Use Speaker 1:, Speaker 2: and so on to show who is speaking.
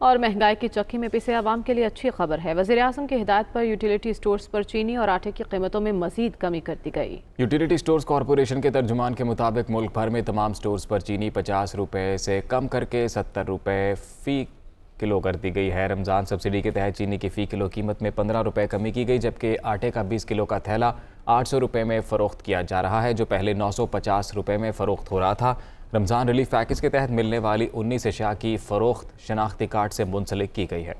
Speaker 1: और महँगाई की चक्की में पिसे आवाम के लिए अच्छी खबर है। वजी अजम की हिदायत पर यूटिलिटी स्टोर्स पर चीनी और आटे की कीमतों में मजीद कमी कर दी गई।
Speaker 2: यूटिलिटी स्टोर्स कॉरपोरेशन के तर्जुमान के मुताबिक मुल्क भर में तमाम स्टोर्स पर चीनी पचास रुपये से कम करके सत्तर रुपये फ़ी किलो कर दी गई है। रमज़ान सब्सिडी के तहत चीनी की फ़ी किलो कीमत में पंद्रह रुपये कमी की गई, जबकि आटे का बीस किलो का थैला आठ सौ रुपये में फ़रोख्त किया जा रहा है, जो पहले नौ सौ पचास रुपये में फ़रोख्त हो रहा था। रमज़ान रिलीफ पैकेज के तहत मिलने वाली उन्नीस अशिया की फ़रोख्त शनाख्ती कार्ड से मुंसलिक की गई है।